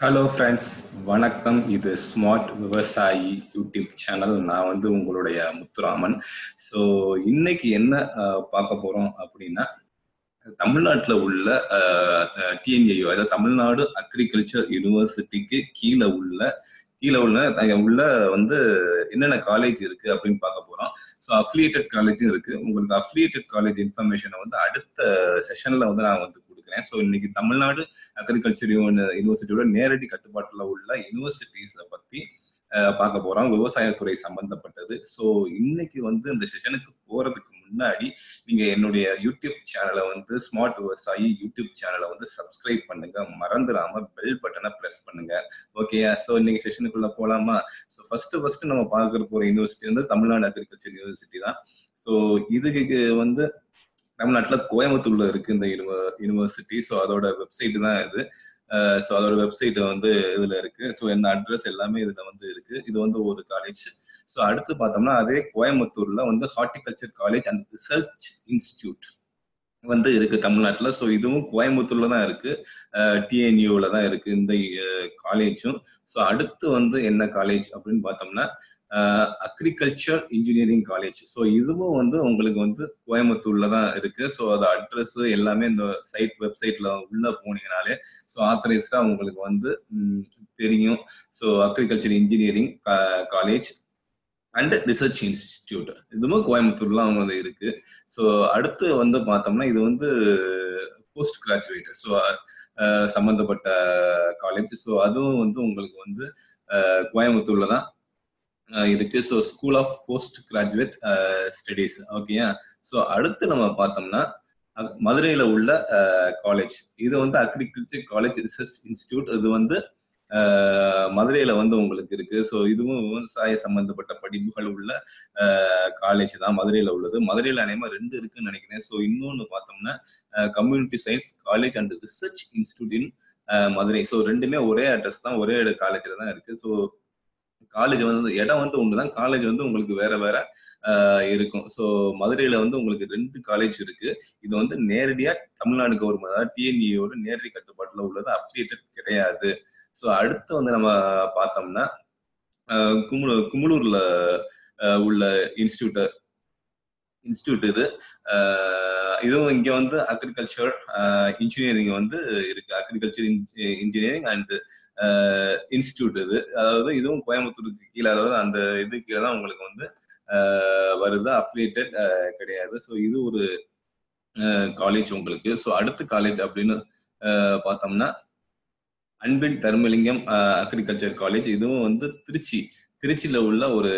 Hello friends வணக்கம். இது smart விவசாயி யூடியூப் சேனல் நான் வந்து உங்களுடைய முத்துராமன். ஸோ இன்னைக்கு என்ன பார்க்க போறோம் அப்படின்னா தமிழ்நாட்டில் உள்ள டிஎன்ஏயோ அதாவது தமிழ்நாடு அக்ரிகல்ச்சர் யூனிவர்சிட்டிக்கு கீழே உள்ள கீழே உள்ள உள்ள வந்து என்னென்ன காலேஜ் இருக்கு அப்படின்னு பார்க்க போறோம். ஸோ அஃபிலியேட்டட் காலேஜும் இருக்கு. உங்களுக்கு அஃபிலியேட்டட் காலேஜ் இன்ஃபர்மேஷனை வந்து அடுத்த செஷன்ல வந்து நான் வந்து கொடுக்குறேன் ஸோ இன்னைக்கு தமிழ்நாடு அக்ரிகல்ச்சர் யூனிவர்சிட்டியோட நேரடி கட்டுப்பாட்டில் உள்ள யூனிவர்சிட்டிஸை பத்தி பார்க்க போறோம். விவசாயத்துறை சம்பந்தப்பட்டது. ஸோ இன்னைக்கு வந்து இந்த செஷனுக்கு போறதுக்கு முன்னாடி நீங்க என்னுடைய யூடியூப் சேனலை வந்து ஸ்மார்ட் விவசாயி யூடியூப் சேனலை வந்து சப்ஸ்கிரைப் பண்ணுங்க. மறந்துடாம பெல் பட்டனை ப்ரெஸ் பண்ணுங்க. ஓகேயா ஸோ இன்னைக்கு செஷனுக்குள்ள போலாமா? ஸோ ஃபர்ஸ்ட் ஃபர்ஸ்ட் நம்ம பார்க்க போற யூனிவர்சிட்டி வந்து தமிழ்நாடு அக்ரிகல்ச்சர் யூனிவர்சிட்டி தான். ஸோ இதுக்கு வந்து தமிழ்நாட்டுல கோயம்புத்தூர்ல இருக்கு இந்த யூனிவர்சிட்டி ஸோ அதோட வெப்சைட் தான் இது. ஸோ அதோட வெப்சைட் வந்து இதுல இருக்கு. ஸோ என்ன அட்ரஸ் எல்லாமே இதுல வந்து இருக்கு. இது வந்து ஒரு காலேஜ் ஸோ அடுத்து பார்த்தோம்னா அதே கோயம்புத்தூர்ல வந்து horticulture college and research institute வந்து இருக்கு தமிழ்நாட்டில். ஸோ இதுவும் கோயம்புத்தூர்ல தான் இருக்கு. டிஎன்யூல தான் இருக்கு இந்த காலேஜும் ஸோ அடுத்து வந்து என்ன காலேஜ் அப்படின்னு பார்த்தோம்னா அக்ரிகல்ச்சர் இன்ஜினியரிங் காலேஜ் ஸோ இதுவும் வந்து உங்களுக்கு வந்து கோயம்புத்தூர்ல தான் இருக்கு. ஸோ அது அட்ரஸ் எல்லாமே இந்த சைட் வெப்சைட்ல உள்ள போனீங்கனாலே ஸோ ஆத்தரைஸ்டா உங்களுக்கு வந்து தெரியும். So agriculture engineering college and research institute இதுவும் கோயம்புத்தூர்ல அவங்க வந்து இருக்கு. ஸோ அடுத்து வந்து பார்த்தோம்னா இது வந்து போஸ்ட் கிராஜுவேட் ஸோ சம்பந்தப்பட்ட காலேஜ் ஸோ அதுவும் வந்து உங்களுக்கு வந்து கோயம்புத்தூர்ல தான் இருக்கு. So school of post graduate studies ஓகேயா ஸோ அடுத்து நம்ம பார்த்தோம்னா மதுரையில் உள்ள காலேஜ் இது வந்து அக்ரிகல்ச்சர் காலேஜ் ரிசர்ச் இன்ஸ்டியூட் இது வந்து மதுரையில் மதுரையில வந்து உங்களுக்கு இருக்கு. ஸோ இதுவும் விவசாய சம்பந்தப்பட்ட படிப்புகள் உள்ள காலேஜ் தான் மதுரையில உள்ளது. மதுரையில அநேகமா ரெண்டு இருக்குன்னு நினைக்கிறேன். ஸோ இன்னொன்னு பார்த்தோம்னா community science college and research institute in Madurai. So ரெண்டுமே ஒரே அட்ரஸ் தான் ஒரே காலேஜ்ல தான் இருக்கு. ஸோ காலேஜ் வந்து இடம் வந்து ஒண்ணுதான் காலேஜ் வந்து உங்களுக்கு வேற வேற இருக்கும். ஸோ மதுரையில வந்து உங்களுக்கு ரெண்டு காலேஜ் இருக்கு. இது வந்து நேரடியா தமிழ்நாடு கவர்மெண்ட் அதாவது டிஎன்இயோட நேரடி கட்டுப்பாட்டுல உள்ளது அஃபிலியேட்டட் கிடையாது. ஸோ அடுத்து வந்து நம்ம பார்த்தோம்னா ஆஹ் குமுளு உள்ள இன்ஸ்டியூட்டை இன்ஸ்டியூட் இது. இதுவும் இங்கே வந்து அக்ரிகல்ச்சர் இன்ஜினியரிங் வந்து இருக்கு. அக்ரிகல்ச்சர் இன்ஜினியரிங் அண்ட் இன்ஸ்டியூட் இது. அதாவது இதுவும் கோயம்புத்தூருக்கு கீழே அதாவது அந்த இது கீழே தான் உங்களுக்கு வந்து வருது. அஃபிலியேட்டட் கிடையாது. ஸோ இது ஒரு காலேஜ் உங்களுக்கு. ஸோ அடுத்த காலேஜ் அப்படின்னு பார்த்தோம்னா அன்பின் தர்மலிங்கம் அக்ரிகல்ச்சர் காலேஜ் இதுவும் வந்து திருச்சி திருச்சியில உள்ள ஒரு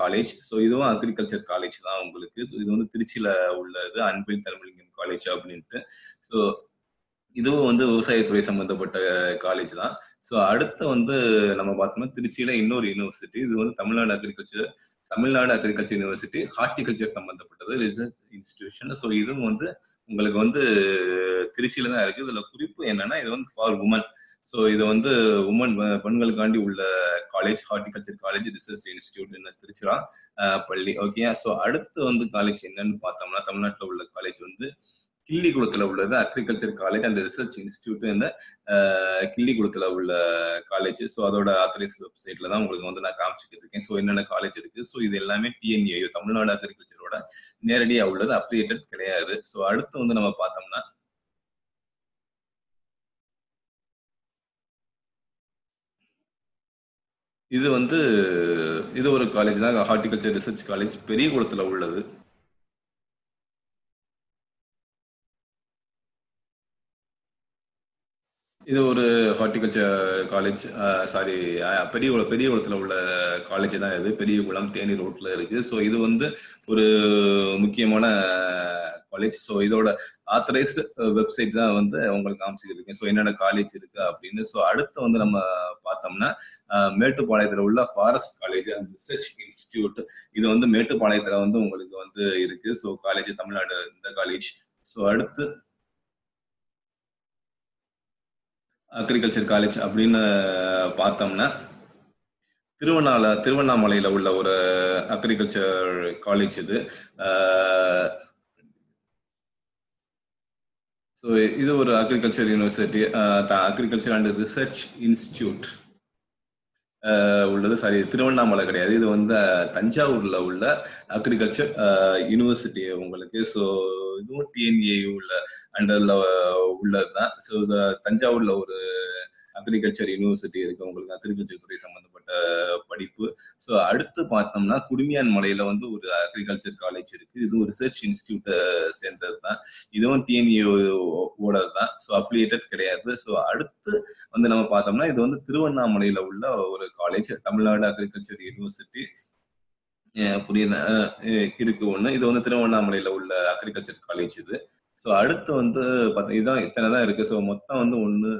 காலேஜ் ஸோ இதுவும் அக்ரிகல்ச்சர் காலேஜ் தான் உங்களுக்கு. இது வந்து திருச்சியில உள்ளது அன்பின் தர்மலிங்கம் காலேஜ் அப்படின்ட்டு. ஸோ இதுவும் வந்து விவசாயத்துறை சம்பந்தப்பட்ட காலேஜ் தான். ஸோ அடுத்து வந்து நம்ம பார்த்தோம்னா திருச்சியில இன்னொரு யூனிவர்சிட்டி இது வந்து Tamil Nadu agriculture Tamil Nadu agriculture university horticulture சம்பந்தப்பட்டது. ரிசர்ச் இன்ஸ்டிடியூஷன் ஸோ இதுவும் வந்து உங்களுக்கு வந்து திருச்சியில தான் இருக்கு. இதுல குறிப்பு என்னன்னா இது வந்து ஃபார் உமன் ஸோ இது வந்து உமன் பெண்களுக்காண்டி உள்ள college horticulture college research institute என்ன? திருச்சிரா பள்ளி. ஓகே ஸோ அடுத்து வந்து காலேஜ் என்னன்னு பார்த்தோம்னா தமிழ்நாட்டில் உள்ள காலேஜ் வந்து கிள்ளிக்குளத்துல உள்ளது. Agriculture college and research institute இந்த அஹ், உள்ள காலேஜ் ஸோ அதோட ஆத்தரைஸ் வெப்சைட்ல தான் உங்களுக்கு வந்து நான் காமிச்சிக்கிட்டு இருக்கேன். ஸோ என்னென்ன காலேஜ் இருக்கு? ஸோ இது எல்லாமே டிஎன்ஏயோ தமிழ்நாடு அக்ரிகல்ச்சரோட நேரடியாக உள்ளது அஃபிலியேட்டட் கிடையாது. ஸோ அடுத்து வந்து நம்ம பார்த்தோம்னா இது வந்து இது ஒரு காலேஜ் தான். ஹார்டிகல்ச்சர் ரிசர்ச் காலேஜ் பெரியகுளத்துல உள்ளது. இது ஒரு ஹார்டிகல்ச்சர் காலேஜ் சாரி பெரிய பெரியகுளத்துல உள்ள காலேஜ் தான் இது. பெரியகுளம் தேனி ரோட்டில் இருக்குது. ஸோ இது வந்து ஒரு முக்கியமான காலேஜ் ஸோ இதோட ஆத்தரைஸ்டு வெப்சைட் uh, தான் வந்து உங்களுக்கு காமிச்சிருக்கேன் ஸோ என்னென்ன காலேஜ் இருக்கு அப்படின்னு. ஸோ அடுத்து வந்து நம்ம பார்த்தோம்னா uh, மேட்டுப்பாளையத்தில் உள்ள forest college and research institute இது வந்து மேட்டுப்பாளையத்தில் வந்து உங்களுக்கு வந்து இருக்கு. ஸோ காலேஜ் தமிழ்நாடு இந்த காலேஜ் ஸோ அடுத்து அக்ரிகல்ச்சர் காலேஜ் அப்படின்னு uh, பார்த்தோம்னா திருவண்ணாமலை திருவண்ணாமலையில் உள்ள ஒரு அக்ரிகல்ச்சர் காலேஜ் இது. ஸோ இது ஒரு agriculture university agriculture and research institute உள்ளது. சாரி திருவண்ணாமலை கிடையாது. இது வந்து தஞ்சாவூர்ல உள்ள அக்ரிகல்ச்சர் யூனிவர்சிட்டி உங்களுக்கு. ஸோ இதுவும் டிஎன்ஏ உள்ள அண்டர்ல உள்ளதுதான். ஸோ தஞ்சாவூர்ல ஒரு அக்ரிகல்ச்சர் யூனிவர்சிட்டி இருக்கு. உங்களுக்கு அக்ரிகல்ச்சர் துறை சம்பந்தம் படிப்பு. ஸோ அடுத்து பார்த்தோம்னா குடுமியான் மலையில வந்து ஒரு அக்ரிகல்ச்சர் காலேஜ் இருக்கு. இதுவும் ரிசர்ச் இன்ஸ்டியூட்டை சேர்ந்தது தான் இதுவும் டிஎன்இஓட ஓடது தான் ஸோ அஃபிலியேட்டட் கிடையாது. ஸோ அடுத்து வந்து நம்ம பார்த்தோம்னா இது வந்து திருவண்ணாமலையில உள்ள ஒரு காலேஜ் தமிழ்நாடு அக்ரிகல்ச்சர் யூனிவர்சிட்டி புரியுது? இருக்கு ஒண்ணு. இது வந்து திருவண்ணாமலையில உள்ள அக்ரிகல்ச்சர் காலேஜ் இது. ஸோ அடுத்து வந்து பார்த்தா இதுதான் இத்தனை தான் இருக்கு. ஸோ மொத்தம் வந்து ஒன்று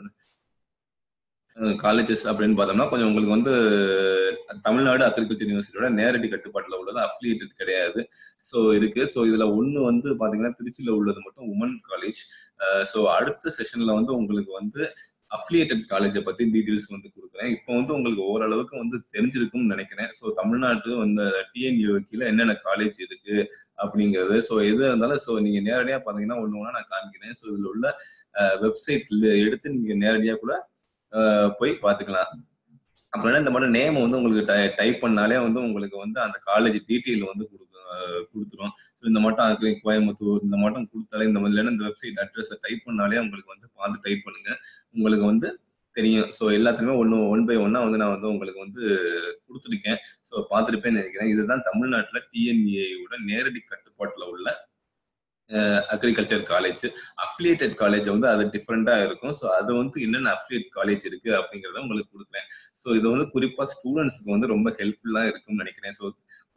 காலேஜஸ் அப்படின்னு பார்த்தோம்னா கொஞ்சம் உங்களுக்கு வந்து தமிழ்நாடு அக்ரிகல்ச்சர் யூனிவர்சிட்டியோட நேரடி கட்டுப்பாட்டில் உள்ளது அஃபிலியேட்டட் கிடையாது. ஸோ இருக்கு. ஸோ இதுல ஒன்று வந்து பாத்தீங்கன்னா திருச்சியில் உள்ளது மட்டும் உமன் காலேஜ் ஸோ அடுத்த செஷன்ல வந்து உங்களுக்கு வந்து அஃபிலியேட்டட் காலேஜை பத்தி டீட்டெயில்ஸ் வந்து கொடுக்குறேன். இப்போ வந்து உங்களுக்கு ஓரளவுக்கு வந்து தெரிஞ்சிருக்கும்னு நினைக்கிறேன். ஸோ தமிழ்நாட்டு வந்து டிஎன்யூ கீழே என்னென்ன காலேஜ் இருக்கு அப்படிங்கிறது. ஸோ எது இருந்தாலும் ஸோ நீங்க நேரடியாக பார்த்தீங்கன்னா ஒன்று ஒன்றா நான் காமிக்கிறேன். ஸோ இதில் உள்ள வெப்சைட் எடுத்து நீங்க நேரடியாக கூட போய் பார்த்துக்கலாம் அப்புறம் இந்த மாதிரி நேம் வந்து உங்களுக்கு டைப் பண்ணாலே வந்து உங்களுக்கு வந்து அந்த காலேஜ் டீட்டெயில் வந்து கொடுக்கும் கொடுத்துரும். ஸோ இந்த மட்டும் கோயம்புத்தூர் இந்த மட்டும் கொடுத்தாலே இந்த மாதிரி இந்த வெப்சைட் அட்ரஸை டைப் பண்ணாலே உங்களுக்கு வந்து பார்த்து டைப் பண்ணுங்க. உங்களுக்கு வந்து தெரியும். ஸோ எல்லாத்துலேயுமே ஒன்று ஒன் பை ஒன்னா வந்து நான் வந்து உங்களுக்கு வந்து கொடுத்துருக்கேன். ஸோ பார்த்துருப்பேன்னு நினைக்கிறேன். இதுதான் தமிழ்நாட்டில் டிஎன்ஏயோட நேரடி கட்டுப்பாட்டில் உள்ள அக்ரிகல்ச்சர் காலேஜ் அஃபிலியேட்டட் காலேஜ் வந்து அது டிஃப்ரெண்டா இருக்கும். ஸோ அது வந்து என்னென்ன அஃபிலியேட் காலேஜ் இருக்கு அப்படிங்கிறத உங்களுக்கு கொடுக்குறேன். ஸோ இது வந்து குறிப்பா ஸ்டூடெண்ட்ஸ்க்கு வந்து ரொம்ப ஹெல்ப்ஃபுல்லா இருக்கும்னு நினைக்கிறேன். ஸோ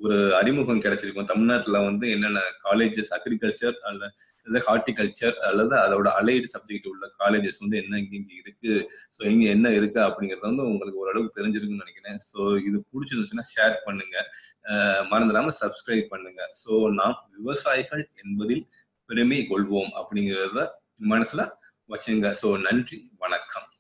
ஒரு அறிமுகம் கிடைச்சிருக்கும். தமிழ்நாட்டில் வந்து என்னென்ன காலேஜஸ் அக்ரிகல்ச்சர் அல்லது ஹார்டிகல்ச்சர் அல்லது அதோட அலைடு சப்ஜெக்ட் உள்ள காலேஜஸ் வந்து என்ன இங்கே இங்கே இருக்கு? ஸோ இங்க என்ன இருக்கு அப்படிங்கிறது வந்து உங்களுக்கு ஓரளவுக்கு தெரிஞ்சிருக்குன்னு நினைக்கிறேன். ஸோ இது பிடிச்சிருந்துச்சுன்னா ஷேர் பண்ணுங்க. மறந்துடாம சப்ஸ்கிரைப் பண்ணுங்க. ஸோ நாம் விவசாயிகள் என்பதில் பெருமை கொள்வோம் அப்படிங்கிறத மனசுல வச்சுங்க. ஸோ நன்றி வணக்கம்.